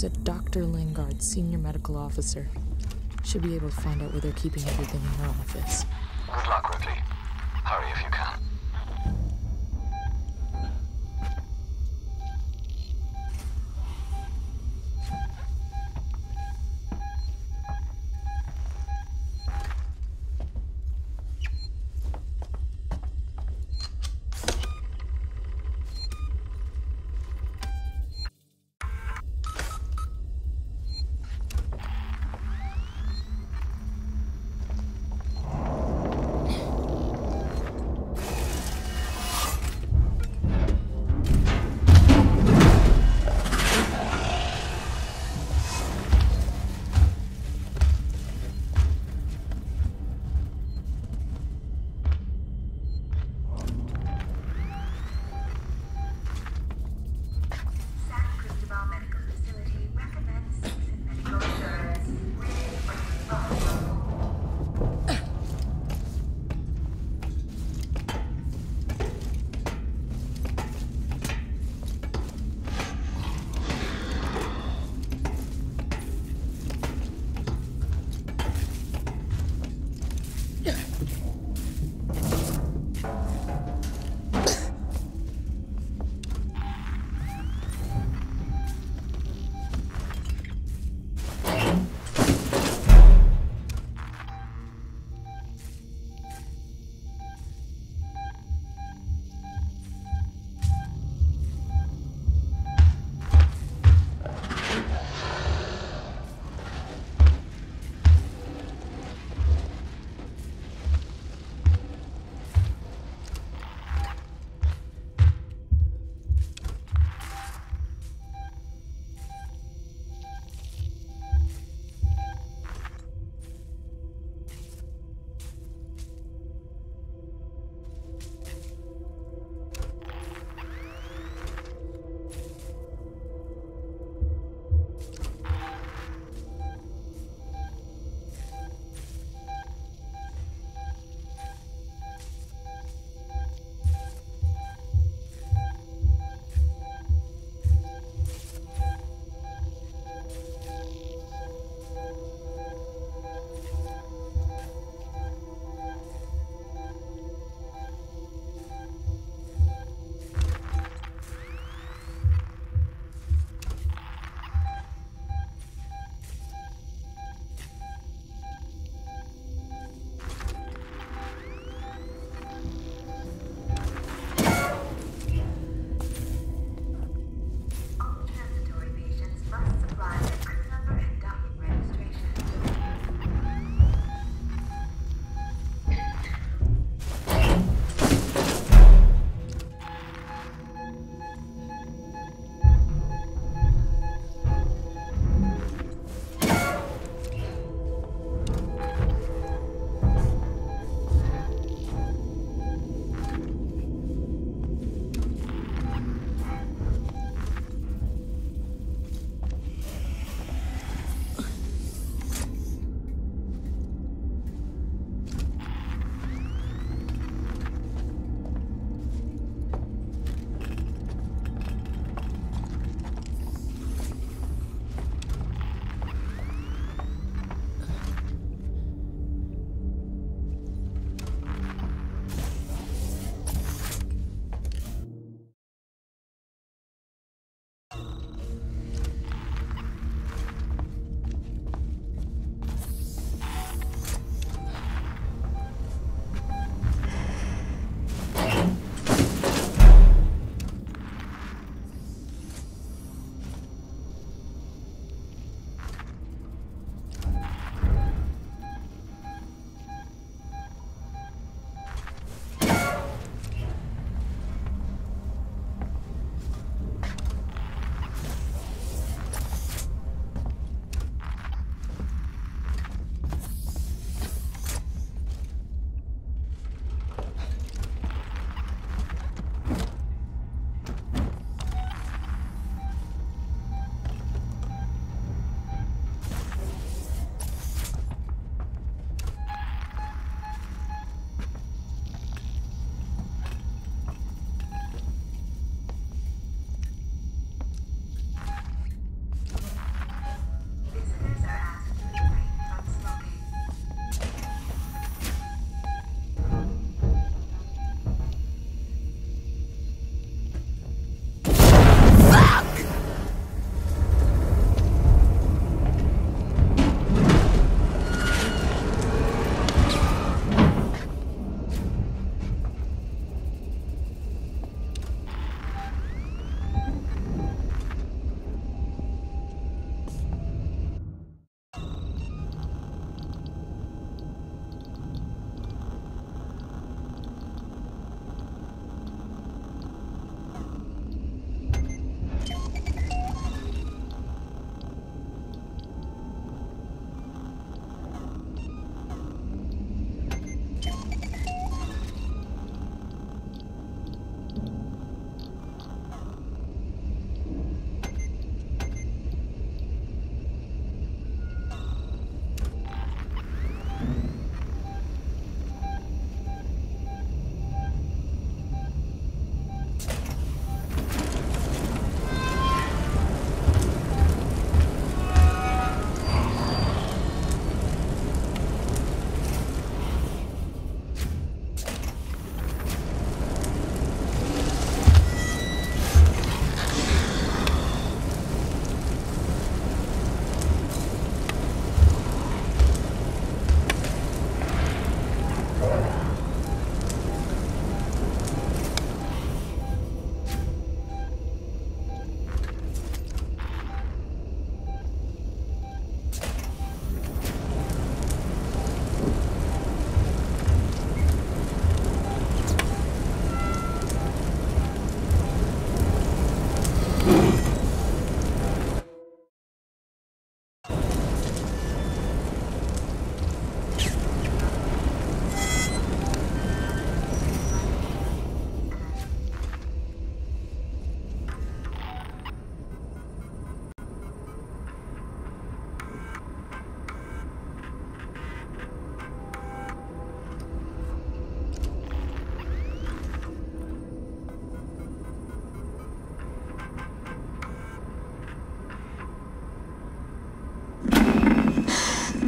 There's a Dr. Lingard, senior medical officer. Should be able to find out where they're keeping everything in her office.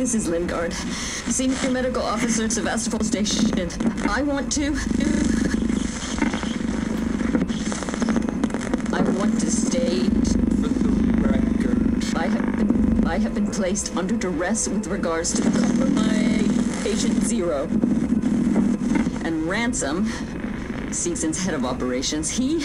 This is Lingard, Senior Medical Officer at Sevastopol Station. I want to. I want to state. I have been I have been placed under duress with regards to my patient zero. And Ransom, Seegson's head of operations, he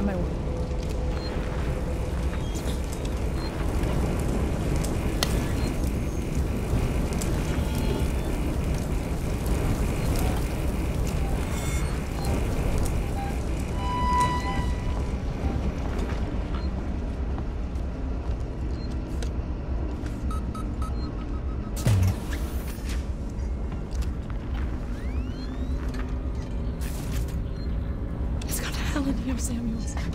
I'm on my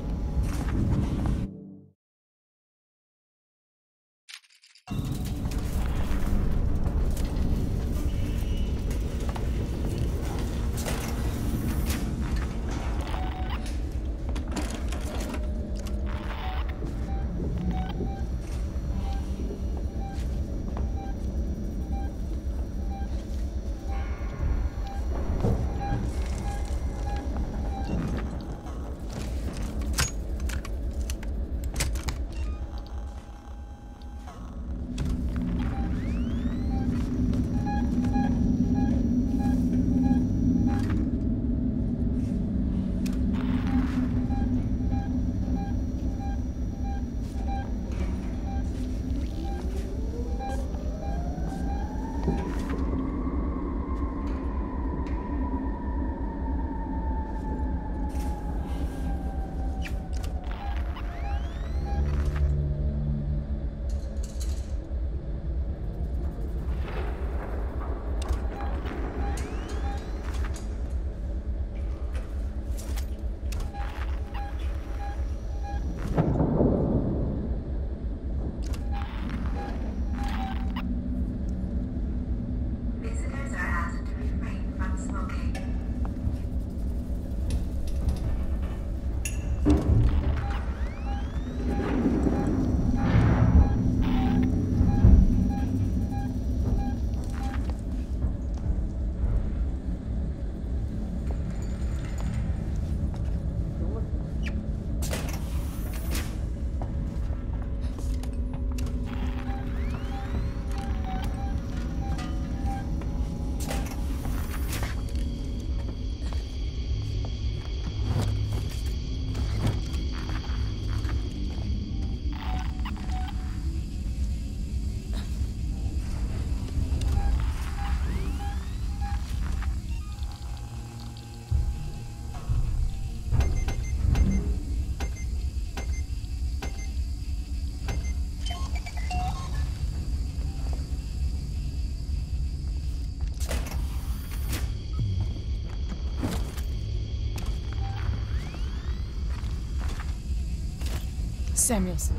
Samuels,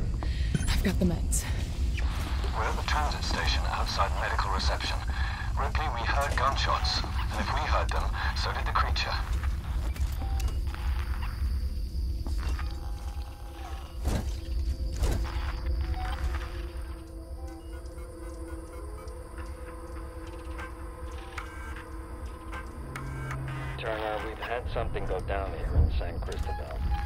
I've got the meds. We're at the transit station outside medical reception. Ripley, we heard gunshots. And if we heard them, so did the creature. Turner, we've had something go down here in San Cristobal.